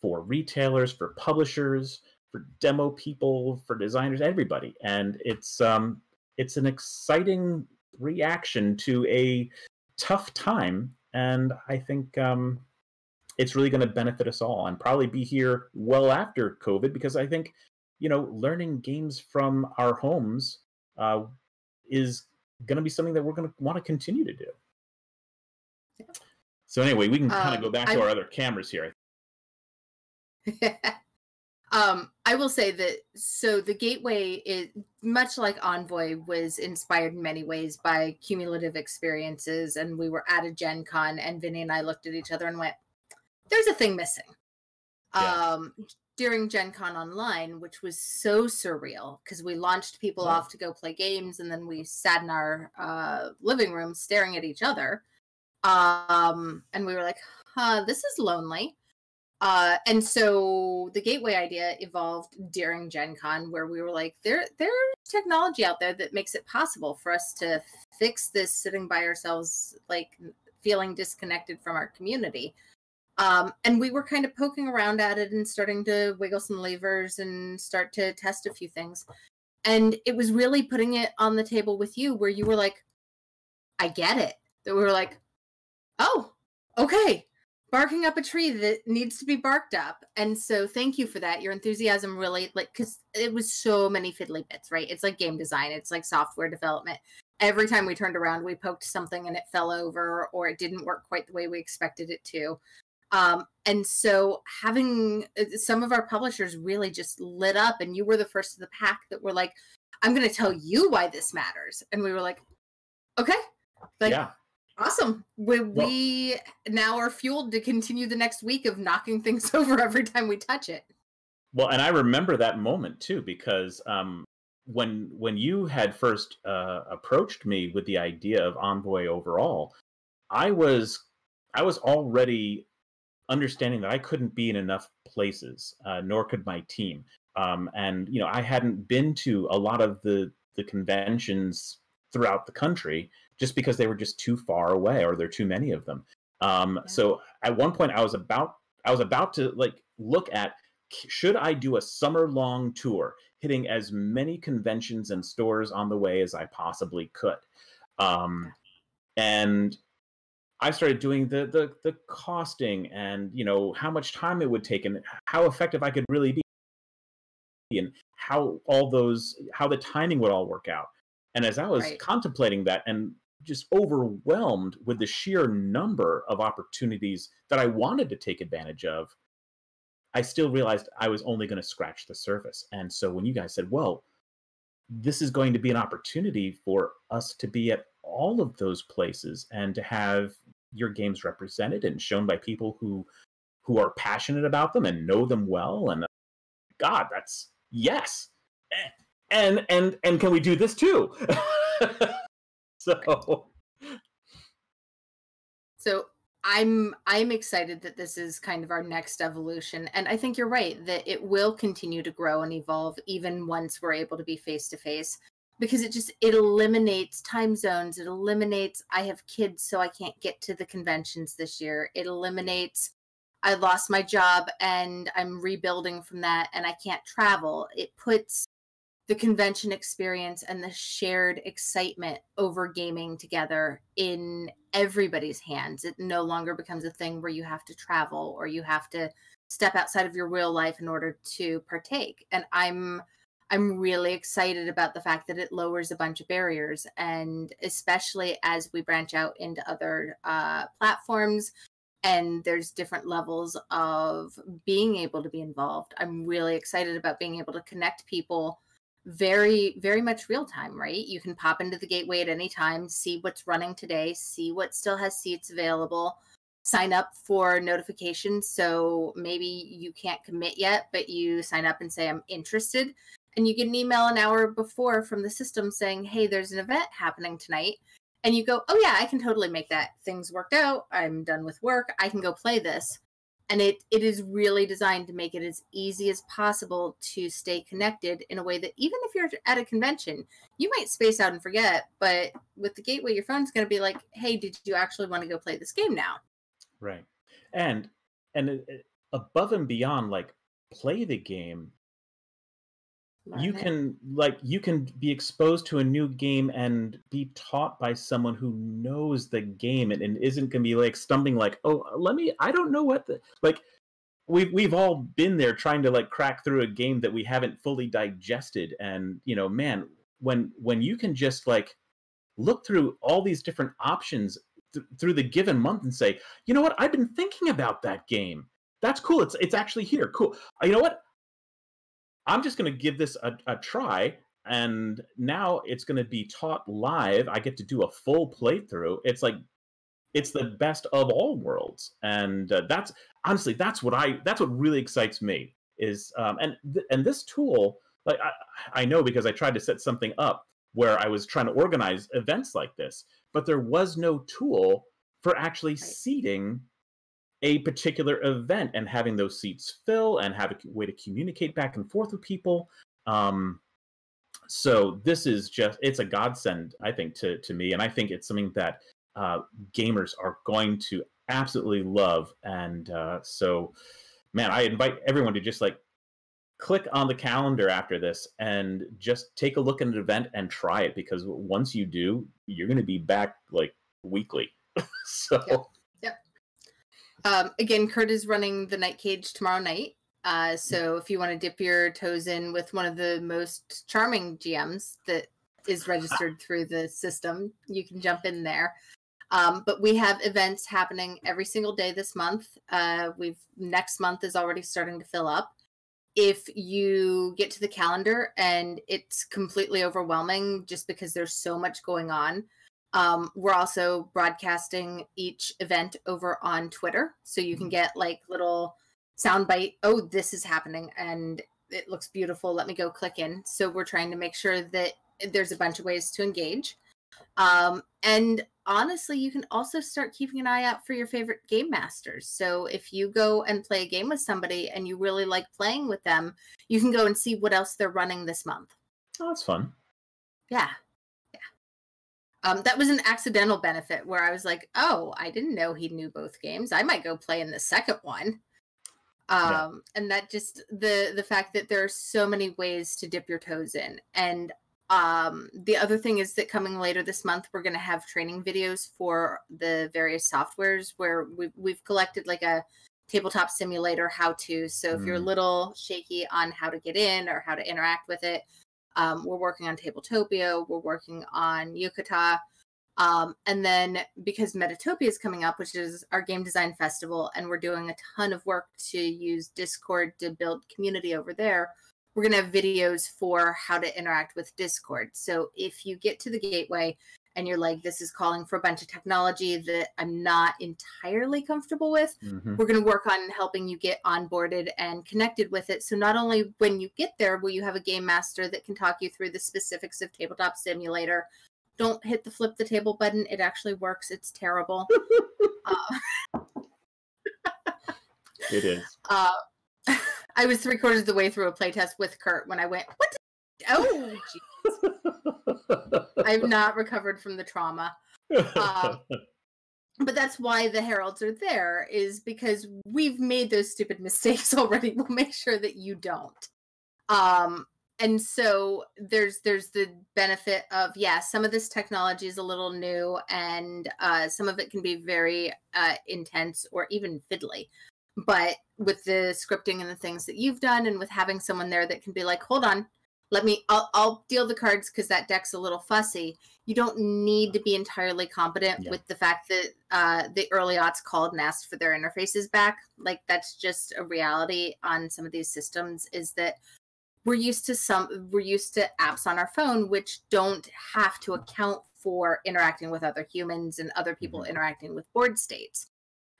for retailers, for publishers, for demo people, for designers, everybody, and it's um it's an exciting reaction to a tough time, and I think um it's really going to benefit us all and probably be here well after COVID because I think, you know, learning games from our homes uh, is going to be something that we're going to want to continue to do. So anyway, we can kind of Um, go back to I- our other cameras here. [LAUGHS] um, I will say that so the gateway is much like Envoy was inspired in many ways by cumulative experiences, and we were at a Gen Con, and Vinny and I looked at each other and went, "There's a thing missing." Yeah. Um, during Gen Con Online, which was so surreal because we launched people Right. off to go play games, and then we sat in our uh, living room staring at each other, um, and we were like, "Huh, this is lonely." Uh, and so the gateway idea evolved during Gen Con, where we were like, there, there's technology out there that makes it possible for us to fix this sitting by ourselves, like feeling disconnected from our community. Um, and we were kind of poking around at it and starting to wiggle some levers and start to test a few things. And it was really putting it on the table with you, where you were like, I get it. That we were like, oh, okay barking up a tree that needs to be barked up. And so thank you for that. Your enthusiasm really like cuz it was so many fiddly bits, right? It's like game design, it's like software development. Every time we turned around, we poked something and it fell over or it didn't work quite the way we expected it to. Um, and so having uh, some of our publishers really just lit up and you were the first of the pack that were like, I'm going to tell you why this matters. And we were like, okay, like yeah, Awesome. We, well, we now are fueled to continue the next week of knocking [LAUGHS] things over every time we touch it. Well, and I remember that moment too because um, when when you had first uh, approached me with the idea of Envoy overall, I was I was already understanding that I couldn't be in enough places, uh, nor could my team. Um, and you know, I hadn't been to a lot of the the conventions throughout the country just because they were just too far away or there are too many of them. Um, yeah. So at one point, I was about I was about to like look at should I do a summer long tour, hitting as many conventions and stores on the way as I possibly could. Um, and I started doing the, the the costing and you know how much time it would take and how effective I could really be and how all those how the timing would all work out. And as I was right. contemplating that and just overwhelmed with the sheer number of opportunities that I wanted to take advantage of, I still realized I was only going to scratch the surface. And so when you guys said, well, this is going to be an opportunity for us to be at all of those places and to have your games represented and shown by people who who are passionate about them and know them well and uh, god that's yes. And and and can we do this too? [LAUGHS] So so I'm I'm excited that this is kind of our next evolution and I think you're right that it will continue to grow and evolve even once we're able to be face to face because it just it eliminates time zones it eliminates I have kids so I can't get to the conventions this year it eliminates I lost my job and I'm rebuilding from that and I can't travel it puts the convention experience and the shared excitement over gaming together in everybody's hands. It no longer becomes a thing where you have to travel or you have to step outside of your real life in order to partake. And I'm I'm really excited about the fact that it lowers a bunch of barriers, and especially as we branch out into other uh, platforms and there's different levels of being able to be involved. I'm really excited about being able to connect people very very much real time right? You can pop into the gateway at any time see what's running today see what still has seats available sign up for notifications. So maybe you can't commit yet but you sign up and say i'm interested and you get an email an hour before from the system saying hey there's an event happening tonight and you go oh yeah i can totally make that. Things worked out. I'm done with work. I can go play this. And it it is really designed to make it as easy as possible to stay connected in a way that even if you're at a convention you might space out and forget but with the gateway your phone's going to be like hey did you actually want to go play this game now? Right. And and it, above and beyond like play the game you can like you can be exposed to a new game and be taught by someone who knows the game and, and isn't gonna be like stumbling like oh uh, let me i don't know what the like we've we've all been there trying to like crack through a game that we haven't fully digested and you know man when when you can just like look through all these different options th- through the given month and say you know what? I've been thinking about that game. That's cool. It's it's actually here. Cool. You know what I'm just going to give this a, a try. And now it's going to be taught live. I get to do a full playthrough. It's like, it's the best of all worlds. And uh, that's honestly, that's what I, that's what really excites me is, um, and, th- and this tool, like I, I know because I tried to set something up where I was trying to organize events like this, but there was no tool for actually right. seating a particular event and having those seats fill and have a way to communicate back and forth with people. Um, so this is just it's a godsend, I think, to to me, and I think it's something that uh, gamers are going to absolutely love. And uh, so, man, I invite everyone to just like click on the calendar after this and just take a look at an event and try it because once you do, you're going to be back like weekly. [LAUGHS] so. Um, again, Curt is running the Night Cage tomorrow night. Uh, so if you want to dip your toes in with one of the most charming GMs that is registered through the system, you can jump in there. Um, but we have events happening every single day this month. Uh, we've next month is already starting to fill up. If you get to the calendar and it's completely overwhelming just because there's so much going on, Um, we're also broadcasting each event over on Twitter, so you can get like little soundbite. Oh, this is happening, and it looks beautiful. Let me go click in. So we're trying to make sure that there's a bunch of ways to engage. Um, and honestly, you can also start keeping an eye out for your favorite game masters. So if you go and play a game with somebody and you really like playing with them, you can go and see what else they're running this month. Oh, that's fun. Yeah. Um, that was an accidental benefit where I was like, oh, I didn't know he knew both games. I might go play in the second one. Um, yeah. and that just the the fact that there are so many ways to dip your toes in. And um, the other thing is that coming later this month, we're going to have training videos for the various softwares where we've, we've collected like a tabletop simulator how to. So if you're a mm. little shaky on how to get in or how to interact with it, um, we're working on Tabletopia. We're working on Yucata. Um, and then because Metatopia is coming up, which is our game design festival, and we're doing a ton of work to use Discord to build community over there, we're going to have videos for how to interact with Discord. So if you get to the gateway and you're like, this is calling for a bunch of technology that I'm not entirely comfortable with, mm-hmm. we're going to work on helping you get onboarded and connected with it. So not only when you get there will you have a game master that can talk you through the specifics of Tabletop Simulator. Don't hit the flip the table button. It actually works. It's terrible. [LAUGHS] uh, it is. [LAUGHS] Uh, [LAUGHS] I was three quarters of the way through a playtest with Curt when I went, what? Did... Oh, jeez. I've not [LAUGHS] recovered from the trauma. Uh, [LAUGHS] but that's why the heralds are there is because we've made those stupid [LAUGHS] mistakes already. We'll make sure that you don't. Um and so there's there's the benefit of yeah some of this technology is a little new and uh some of it can be very uh intense or even fiddly. But with the scripting and the things that you've done and with having someone there that can be like hold on let me i'll, I'll deal the cards because that deck's a little fussy you don't need to be entirely competent yeah. with the fact that uh, the early aughts called and asked for their interfaces back like that's just a reality on some of these systems is that we're used to some we're used to apps on our phone which don't have to account for interacting with other humans and other people mm-hmm. interacting with board states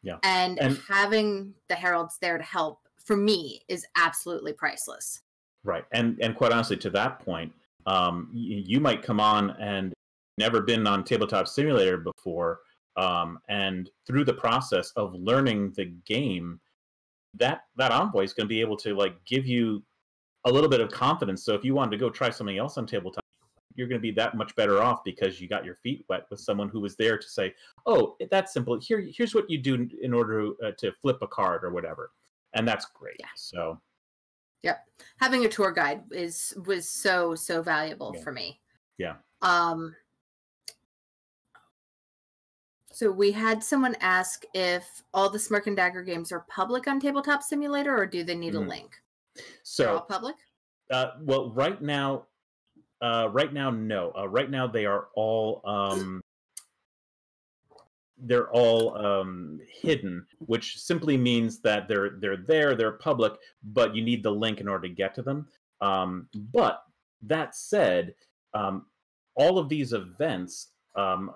yeah. And, and having the heralds there to help for me is absolutely priceless. Right. And and quite honestly, to that point, um, you, you might come on and never been on tabletop simulator before. Um, and through the process of learning the game, that that envoy is going to be able to like give you a little bit of confidence. So if you wanted to go try something else on tabletop, you're going to be that much better off because you got your feet wet with someone who was there to say, "Oh, that's simple. Here, here's what you do in order to, uh, to flip a card or whatever," and that's great. Yeah. So, yep, having a tour guide is was so so valuable yeah. for me. Yeah. Um. So we had someone ask if all the Smirk and Dagger games are public on Tabletop Simulator, or do they need mm. a mm-hmm. link? So They're all public. Uh, well, right now uh, right now, no. Uh, right now, they are all um, they're all um, hidden, which simply means that they're they're there, they're public, but you need the link in order to get to them. Um, but that said, um, all of these events, um,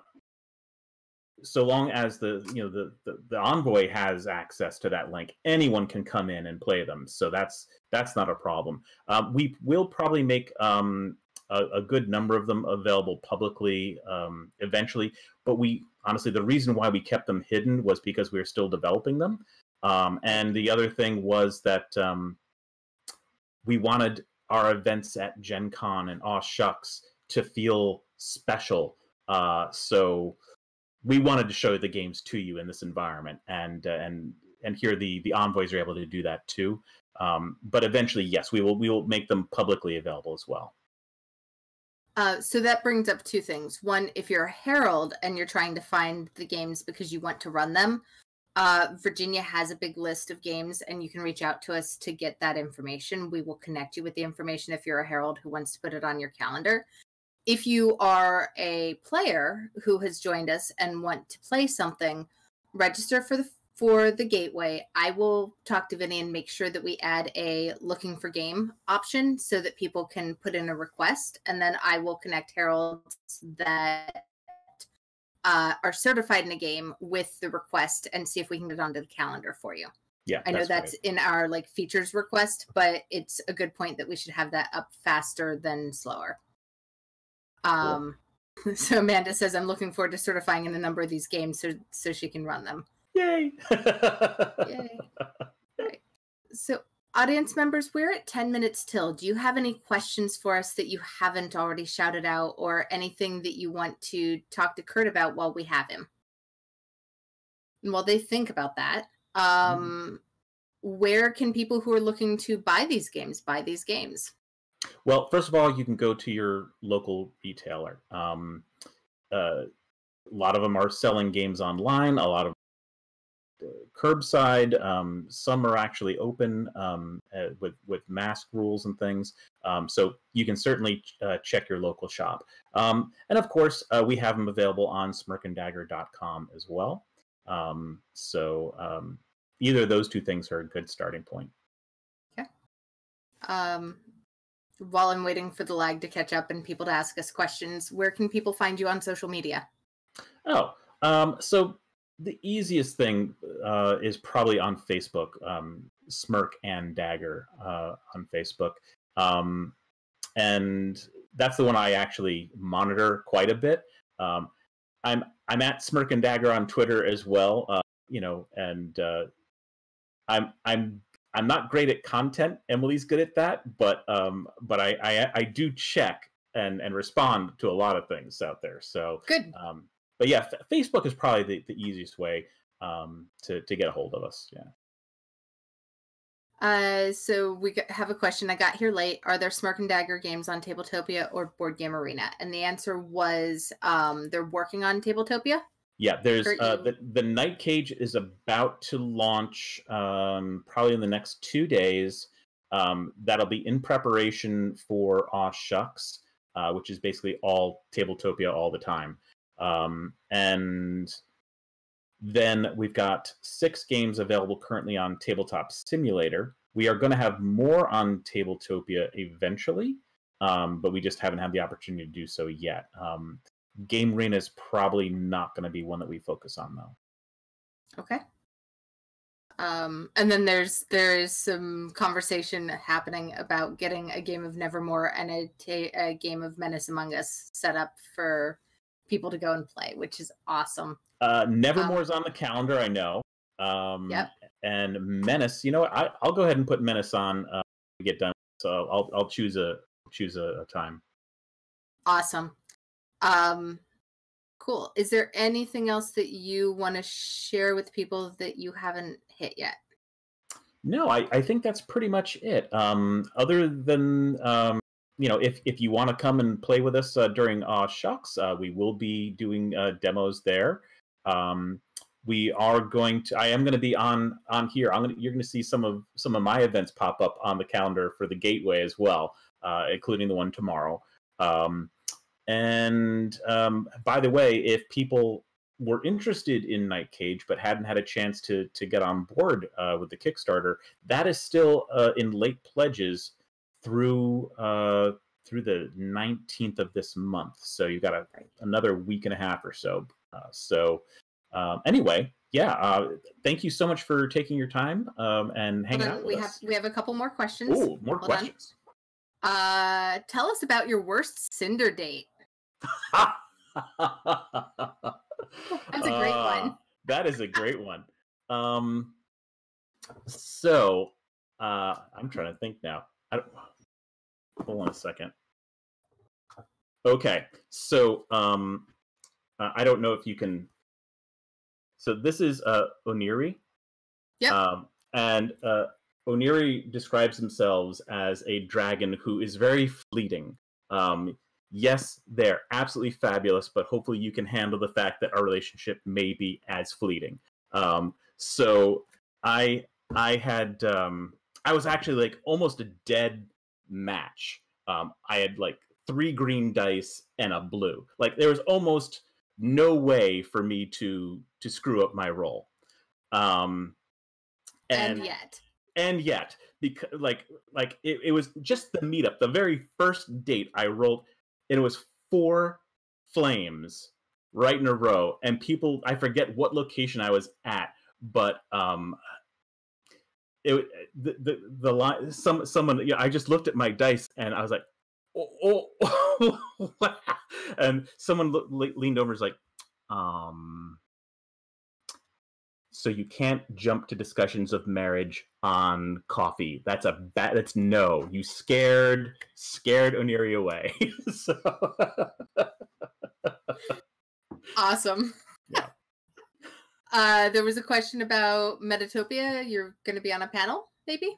so long as the you know the, the, the envoy has access to that link, anyone can come in and play them. So that's that's not a problem. Um, we will probably make um, a, a good number of them available publicly um, eventually. But we honestly, the reason why we kept them hidden was because we were still developing them. Um, and the other thing was that um, we wanted our events at Gen Con and Aw Shucks to feel special. Uh, so we wanted to show the games to you in this environment, and uh, and and here the the envoys are able to do that too. Um, but eventually, yes, we will we will make them publicly available as well. Uh, so that brings up two things. One, if you're a herald and you're trying to find the games because you want to run them, uh, Virginia has a big list of games, and you can reach out to us to get that information. We will connect you with the information if you're a herald who wants to put it on your calendar. If you are a player who has joined us and want to play something, register for the for the gateway, I will talk to Vinny and make sure that we add a looking for game option so that people can put in a request. And then I will connect heralds that uh, are certified in a game with the request and see if we can get onto the calendar for you. Yeah, I know that's great. in our like features request, but it's a good point that we should have that up faster than slower. Um, [LAUGHS] so Amanda says, "I'm looking forward to certifying in a number of these games so so she can run them." Yay! [LAUGHS] Yay! right. So, audience members, we're at 10 minutes till. Do you have any questions for us that you haven't already shouted out, or anything that you want to talk to Curt about while we have him? And while they think about that, um, where can people who are looking to buy these games buy these games? Well, first of all, you can go to your local retailer. Um, uh, a lot of them are selling games online. A lot of curbside. Um, some are actually open um, uh, with with mask rules and things. Um, so you can certainly uh, check your local shop. Um, and of course, uh, we have them available on smirkanddagger.com as well. Um, so um, either of those two things are a good starting point. Um, while I'm waiting for the lag to catch up and people to ask us questions, where can people find you on social media? Oh, um, so the easiest thing uh, is probably on Facebook, um, Smirk and Dagger uh, on Facebook, um, and that's the one I actually monitor quite a bit. Um, I'm I'm at Smirk and Dagger on Twitter as well, uh, you know, and uh, I'm I'm I'm not great at content. Emily's good at that, but um, but I, I I do check and and respond to a lot of things out there. So Good. um, but yeah, Facebook is probably the, the easiest way um, to to get a hold of us. Yeah. Uh, so we have a question. I got here late. Are there Smirk and Dagger games on Tabletopia or Board Game Arena? And the answer was um, they're working on Tabletopia. Yeah, there's uh, the the Night Cage is about to launch um, probably in the next two days. Um, that'll be in preparation for Aw Shucks, uh, which is basically all Tabletopia all the time. Um, and then we've got six games available currently on Tabletop Simulator. We are going to have more on Tabletopia eventually, um, but we just haven't had the opportunity to do so yet. Um, Game Arena is probably not going to be one that we focus on though. Okay. Um, and then there's there is some conversation happening about getting a game of Nevermore and a, ta- a game of Menace Among Us set up for people to go and play, which is awesome. Uh, Nevermore is on the calendar, I know. Um, Yep. And Menace, you know what? I, I'll go ahead and put Menace on uh, to get done. So I'll I'll choose a choose a, a time. Awesome. Um, cool. Is there anything else that you want to share with people that you haven't hit yet? No, I, I think that's pretty much it. Um, other than um, you know, if if you want to come and play with us uh, during Aw Shucks, uh, we will be doing uh, demos there. Um, we are going to. I am going to be on on here. I'm going. to You're going to see some of some of my events pop up on the calendar for the Gateway as well, uh, including the one tomorrow. Um, and um, by the way, if people were interested in Night Cage but hadn't had a chance to to get on board uh, with the Kickstarter, that is still uh, in late pledges through uh, through the 19th of this month. So you've got a, another week and a half or so. Uh, so um, anyway, yeah, uh, thank you so much for taking your time um, and hanging on, out we have us. we have a couple more questions. Oh, more Hold on. questions. Uh, tell us about your worst Cinder date. [LAUGHS] That's a great one. That is a great one. Um, so uh, I'm trying to think now. I don't, hold on a second. Okay, so um, I don't know if you can. So this is uh, Oniri. Yeah. Um, and uh, Oniri describes themselves as a dragon who is very fleeting. Um, yes, they're absolutely fabulous, but hopefully you can handle the fact that our relationship may be as fleeting. Um, so I I had um, I was actually like almost a dead match. Um, I had like three green dice and a blue. Like there was almost no way for me to to screw up my roll. Um, And, yet, and yet because like like it, it was just the meetup the very first date i rolled and it was four flames right in a row, and people I forget what location I was at, but um, it the the, the line some someone yeah I just looked at my dice and I was like oh, oh [LAUGHS] and someone le- leaned over and was like um so you can't jump to discussions of marriage on coffee. That's a bad that's no. You scared scared oniri away. [LAUGHS] So awesome uh, there was a question about Metatopia. You're going to be on a panel, maybe?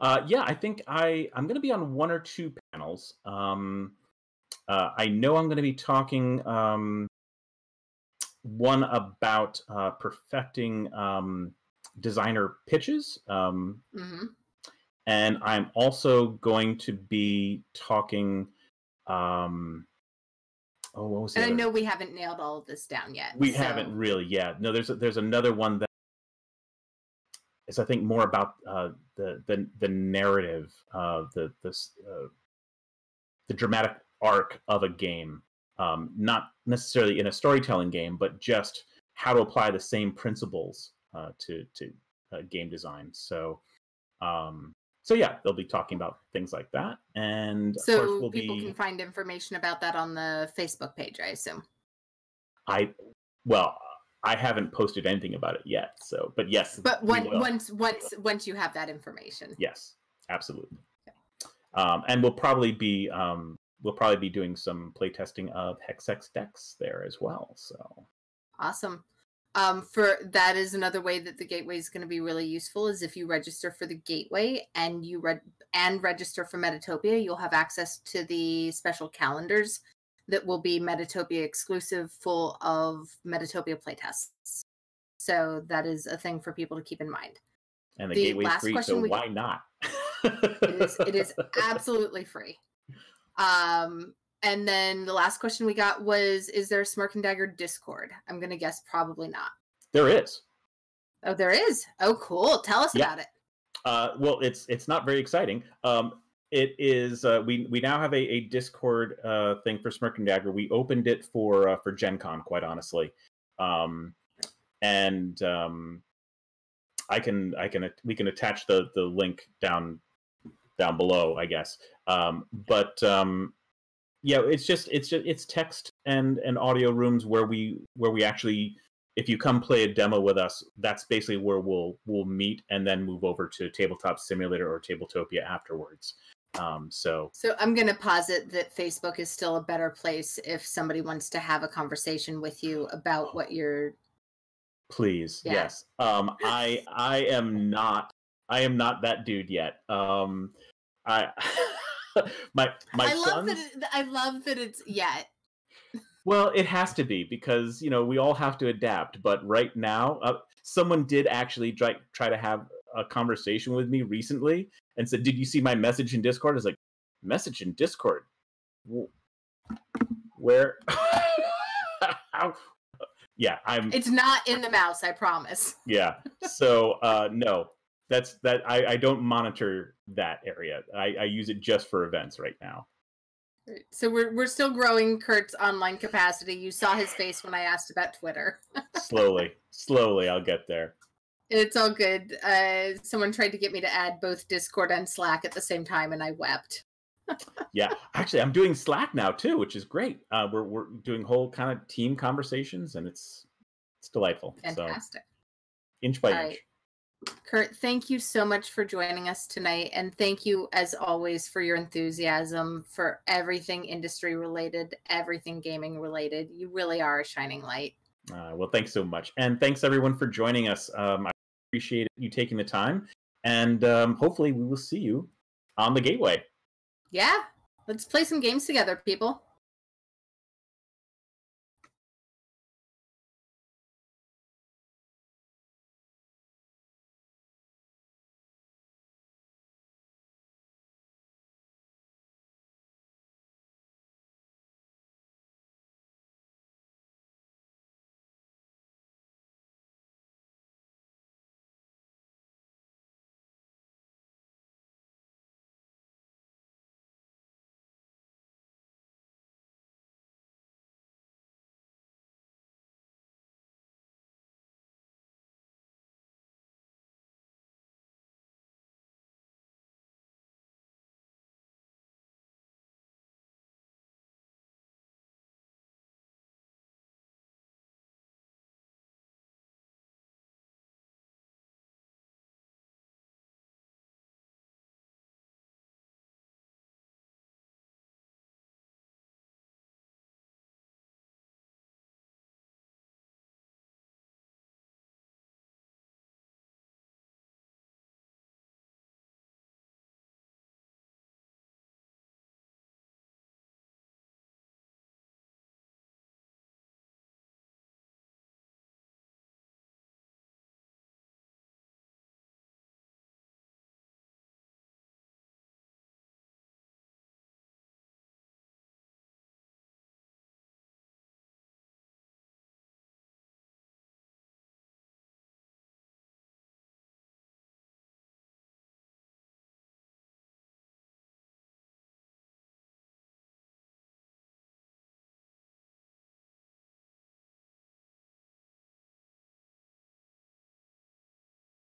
Uh, yeah, I think I I'm going to be on one or two panels. Um, uh, I know I'm going to be talking um, one about uh, perfecting um, designer pitches, um, mm-hmm. and I'm also going to be talking. Um, oh, what was and I know we haven't nailed all of this down yet. We so. haven't really, yet. No, there's a, there's another one that is I think more about uh, the the the narrative, uh, the this uh, the dramatic arc of a game, um, not necessarily in a storytelling game, but just how to apply the same principles uh, to to uh, game design. So, um, so yeah, they'll be talking about things like that, and so we'll people be... can find information about that on the Facebook page, I assume. I well, I haven't posted anything about it yet. So, but yes. But when, once once once you have that information. Yes, absolutely. Okay. Um, and we'll probably be um, we'll probably be doing some playtesting of Hexx decks there as well. So awesome. Um, for that is another way that the gateway is going to be really useful is if you register for the gateway and you read and register for Metatopia, you'll have access to the special calendars that will be Metatopia exclusive, full of Metatopia playtests. So that is a thing for people to keep in mind. And the, the gateway's free, so we, why not? it, is, it is [LAUGHS] absolutely free. Um, and then the last question we got was Is there a Smirk and Dagger Discord? I'm going to guess probably not. There is. Oh, there is. Oh, cool. Tell us yeah. about it. Uh, well, it's it's not very exciting. Um, it is uh, we we now have a, a Discord uh, thing for Smirk and Dagger. We opened it for uh, for Gen Con, quite honestly, um, and um, I can I can we can attach the the link down down below, I guess. Um, but um, yeah, it's just it's just it's text and and audio rooms where we where we actually if you come play a demo with us, that's basically where we'll we'll meet and then move over to Tabletop Simulator or Tabletopia afterwards. Um, so, so I'm going to posit that Facebook is still a better place if somebody wants to have a conversation with you about what you're. Please, yeah. yes. Um, I I am not I am not that dude yet. Um, I [LAUGHS] [LAUGHS] my my I love that. It, I love that it's yet. Well, it has to be because you know we all have to adapt. But right now, uh, someone did actually try try to have a conversation with me recently and said, "Did you see my message in Discord?" I was like, "Message in Discord? Where? [LAUGHS] How? Yeah, I'm. It's not in the mouse. I promise. yeah. So uh, no, that's that. I, I don't monitor that area. I, I use it just for events right now. So we're we're still growing Curt's online capacity. You saw his face when I asked about Twitter. [LAUGHS] slowly, slowly, I'll get there. It's all good. Uh, someone tried to get me to add both Discord and Slack at the same time, and I wept. [LAUGHS] yeah, actually, I'm doing Slack now too, which is great. Uh, we're we're doing whole kind of team conversations, and it's it's delightful. Fantastic. So, inch by all inch. Curt, thank you so much for joining us tonight. And thank you, as always, for your enthusiasm for everything industry related, everything gaming related. You really are a shining light. Uh, well, thanks so much. And thanks everyone for joining us. Um, I appreciate you taking the time. And um, hopefully, we will see you on the gateway. Yeah. Let's play some games together, people.